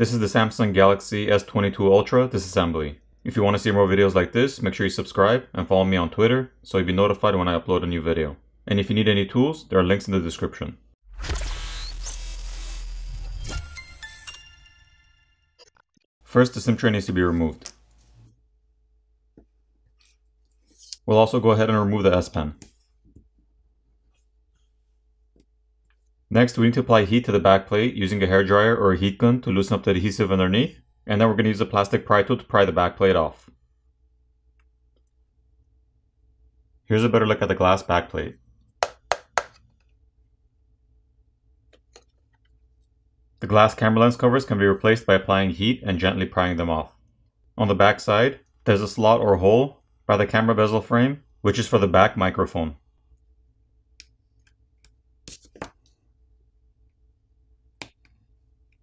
This is the Samsung Galaxy S22 Ultra disassembly. If you want to see more videos like this, make sure you subscribe and follow me on Twitter so you'll be notified when I upload a new video. And if you need any tools, there are links in the description. First, the SIM tray needs to be removed. We'll also go ahead and remove the S Pen. Next, we need to apply heat to the back plate using a hair dryer or a heat gun to loosen up the adhesive underneath, and then we're going to use a plastic pry tool to pry the back plate off. Here's a better look at the glass back plate. The glass camera lens covers can be replaced by applying heat and gently prying them off. On the back side, there's a slot or hole by the camera bezel frame, which is for the back microphone.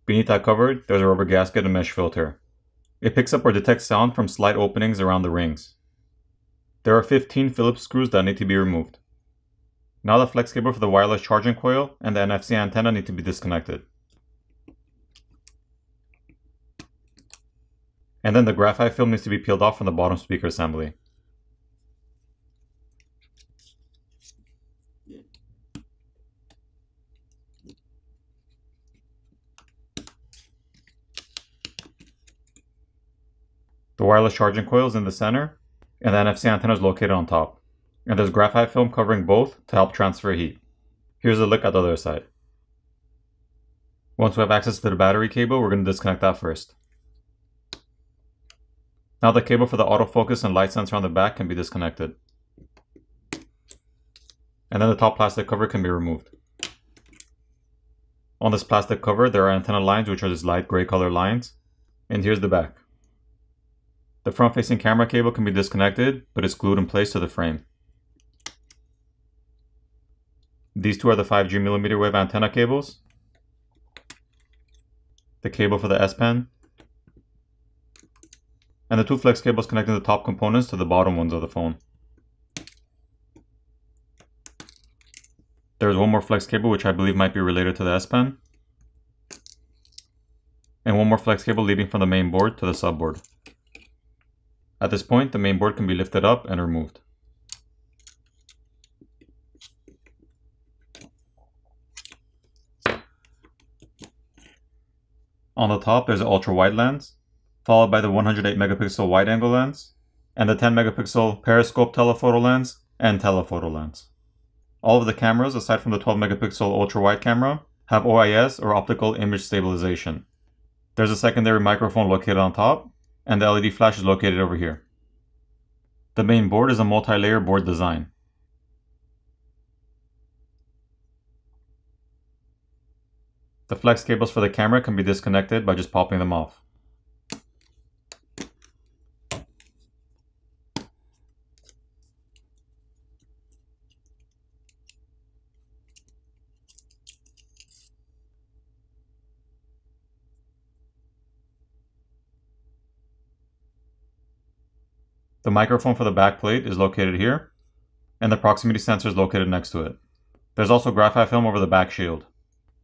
Beneath that cover, there's a rubber gasket and mesh filter. It picks up or detects sound from slight openings around the rings. There are 15 Phillips screws that need to be removed. Now the flex cable for the wireless charging coil and the NFC antenna need to be disconnected. And then the graphite film needs to be peeled off from the bottom speaker assembly. The wireless charging coil is in the center, and the NFC antenna is located on top. And there's graphite film covering both to help transfer heat. Here's a look at the other side. Once we have access to the battery cable, we're going to disconnect that first. Now the cable for the autofocus and light sensor on the back can be disconnected. And then the top plastic cover can be removed. On this plastic cover, there are antenna lines which are these light gray color lines. And here's the back. The front-facing camera cable can be disconnected, but it's glued in place to the frame. These two are the 5G millimeter wave antenna cables, the cable for the S Pen, and the two flex cables connecting the top components to the bottom ones of the phone. There's one more flex cable which I believe might be related to the S Pen, and one more flex cable leading from the main board to the subboard. At this point, the main board can be lifted up and removed. On the top, there's an ultra-wide lens, followed by the 108 megapixel wide-angle lens, and the 10 megapixel periscope telephoto lens and telephoto lens. All of the cameras, aside from the 12 megapixel ultra-wide camera, have OIS or optical image stabilization. There's a secondary microphone located on top, and the LED flash is located over here. The main board is a multi-layer board design. The flex cables for the camera can be disconnected by just popping them off. The microphone for the back plate is located here, and the proximity sensor is located next to it. There's also graphite film over the back shield.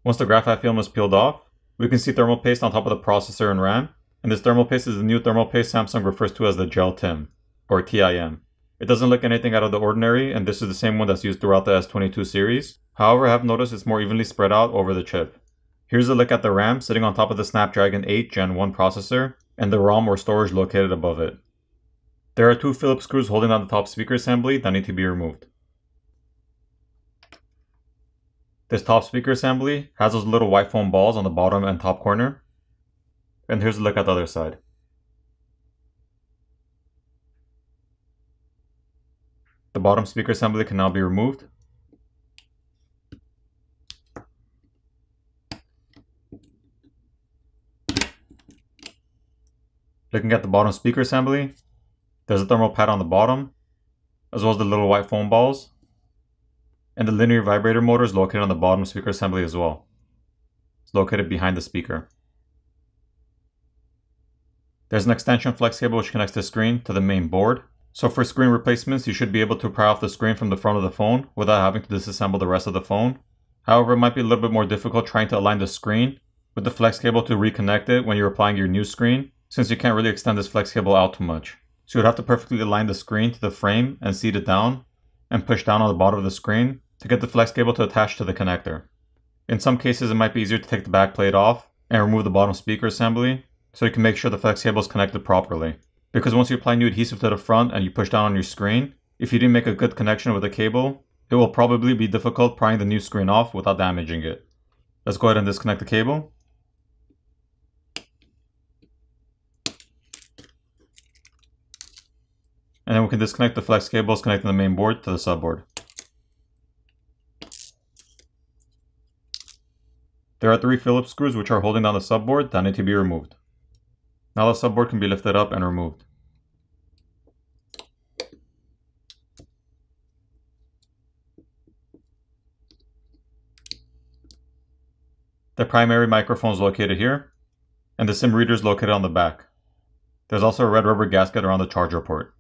Once the graphite film is peeled off, we can see thermal paste on top of the processor and RAM, and this thermal paste is the new thermal paste Samsung refers to as the Gel Tim, or TIM. It doesn't look anything out of the ordinary, and this is the same one that's used throughout the S22 series. However, I have noticed it's more evenly spread out over the chip. Here's a look at the RAM sitting on top of the Snapdragon 8 Gen 1 processor, and the ROM or storage located above it. There are two Phillips screws holding on the top speaker assembly that need to be removed. This top speaker assembly has those little white foam balls on the bottom and top corner. And here's a look at the other side. The bottom speaker assembly can now be removed. Looking at the bottom speaker assembly, there's a thermal pad on the bottom, as well as the little white foam balls. And the linear vibrator motor is located on the bottom speaker assembly as well. It's located behind the speaker. There's an extension flex cable which connects the screen to the main board. So for screen replacements, you should be able to pry off the screen from the front of the phone without having to disassemble the rest of the phone. However, it might be a little bit more difficult trying to align the screen with the flex cable to reconnect it when you're applying your new screen, since you can't really extend this flex cable out too much. So you would have to perfectly align the screen to the frame and seat it down, and push down on the bottom of the screen to get the flex cable to attach to the connector. In some cases it might be easier to take the back plate off and remove the bottom speaker assembly, so you can make sure the flex cable is connected properly. Because once you apply new adhesive to the front and you push down on your screen, if you didn't make a good connection with the cable, it will probably be difficult prying the new screen off without damaging it. Let's go ahead and disconnect the cable. And then we can disconnect the flex cables connecting the main board to the subboard. There are three Phillips screws which are holding down the subboard that need to be removed. Now the subboard can be lifted up and removed. The primary microphone is located here, and the SIM reader is located on the back. There's also a red rubber gasket around the charger port.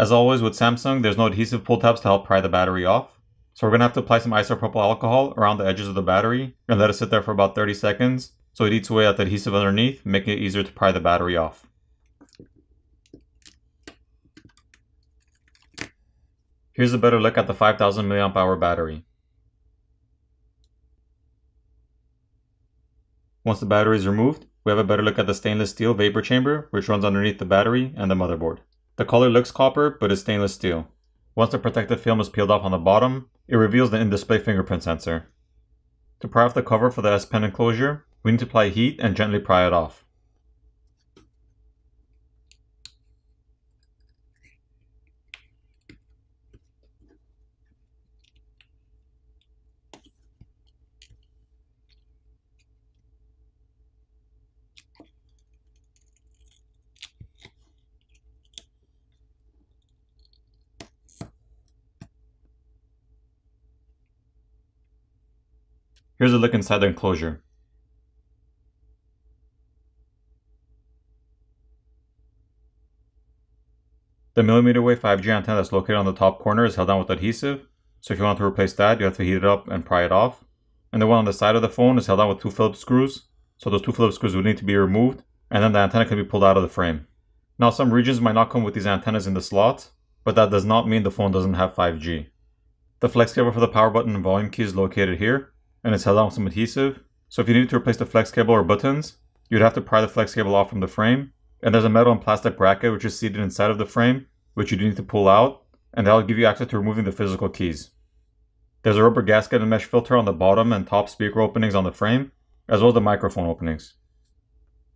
As always with Samsung, there's no adhesive pull tabs to help pry the battery off. So we're going to have to apply some isopropyl alcohol around the edges of the battery and let it sit there for about 30 seconds so it eats away at the adhesive underneath, making it easier to pry the battery off. Here's a better look at the 5000 mAh battery. Once the battery is removed, we have a better look at the stainless steel vapor chamber, which runs underneath the battery and the motherboard. The color looks copper, but is stainless steel. Once the protective film is peeled off on the bottom, it reveals the in-display fingerprint sensor. To pry off the cover for the S Pen enclosure, we need to apply heat and gently pry it off. Here's a look inside the enclosure. The millimeter wave 5G antenna that's located on the top corner is held down with adhesive, so if you want to replace that, you have to heat it up and pry it off. And the one on the side of the phone is held down with two Phillips screws, so those two Phillips screws would need to be removed, and then the antenna can be pulled out of the frame. Now some regions might not come with these antennas in the slots, but that does not mean the phone doesn't have 5G. The flex cable for the power button and volume key is located here, and it's held on with some adhesive. So if you needed to replace the flex cable or buttons, you'd have to pry the flex cable off from the frame. And there's a metal and plastic bracket which is seated inside of the frame, which you do need to pull out, and that'll give you access to removing the physical keys. There's a rubber gasket and mesh filter on the bottom and top speaker openings on the frame, as well as the microphone openings.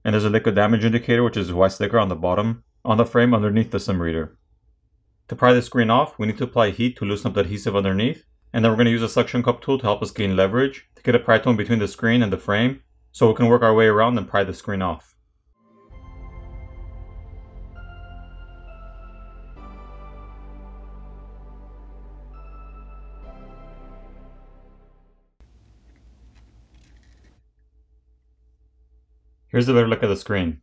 And there's a liquid damage indicator which is a white sticker on the bottom, on the frame underneath the SIM reader. To pry the screen off, we need to apply heat to loosen up the adhesive underneath, and then we're going to use a suction cup tool to help us gain leverage to get a pry tone between the screen and the frame so we can work our way around and pry the screen off. Here's a better look at the screen.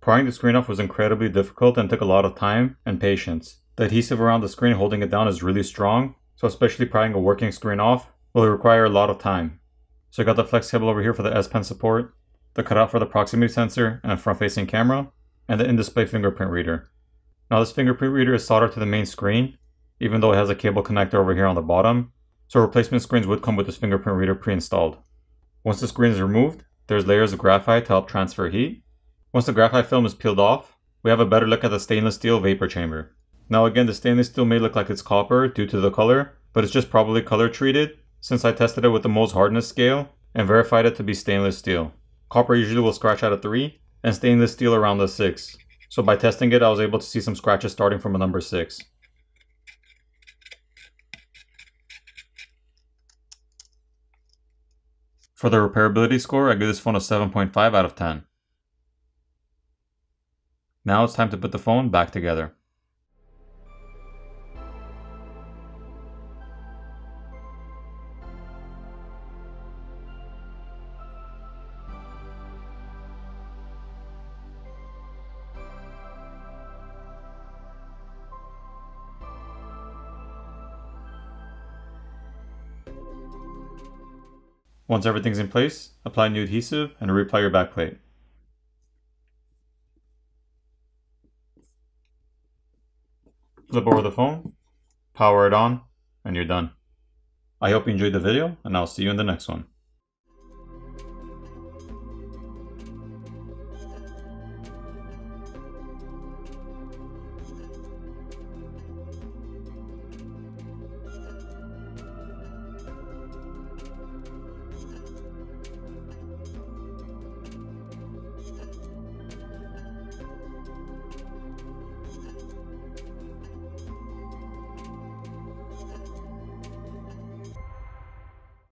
Prying the screen off was incredibly difficult and took a lot of time and patience. The adhesive around the screen holding it down is really strong, so especially prying a working screen off will require a lot of time. So I got the flex cable over here for the S Pen support, the cutout for the proximity sensor and front facing camera, and the in-display fingerprint reader. Now this fingerprint reader is soldered to the main screen, even though it has a cable connector over here on the bottom, so replacement screens would come with this fingerprint reader pre-installed. Once the screen is removed, there's layers of graphite to help transfer heat. Once the graphite film is peeled off, we have a better look at the stainless steel vapor chamber. Now again, the stainless steel may look like it's copper due to the color, but it's just probably color treated since I tested it with the Mohs hardness scale and verified it to be stainless steel. Copper usually will scratch at a 3 and stainless steel around a 6. So by testing it, I was able to see some scratches starting from a number 6. For the repairability score, I give this phone a 7.5 out of 10. Now it's time to put the phone back together. Once everything's in place, apply new adhesive and reapply your backplate. Flip over the phone, power it on, and you're done. I hope you enjoyed the video, and I'll see you in the next one.